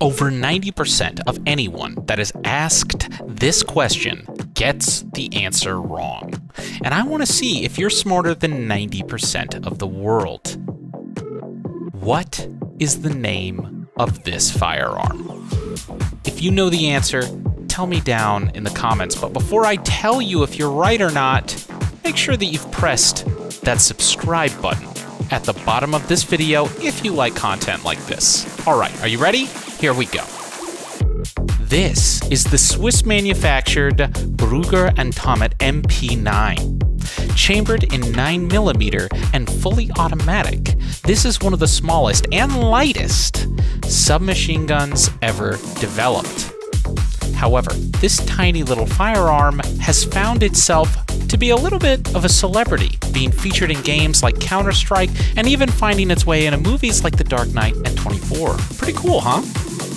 Over 90% of anyone that is asked this question gets the answer wrong. And I want to see if you're smarter than 90% of the world. What is the name of this firearm? If you know the answer, tell me down in the comments. But before I tell you if you're right or not, make sure that you've pressed that subscribe button at the bottom of this video if you like content like this. All right, are you ready? Here we go. This is the Swiss manufactured Brügger & Thomet MP9. Chambered in 9mm and fully automatic, this is one of the smallest and lightest submachine guns ever developed. However, this tiny little firearm has found itself to be a little bit of a celebrity, being featured in games like Counter Strike and even finding its way into movies like The Dark Knight and 24. Pretty cool, huh?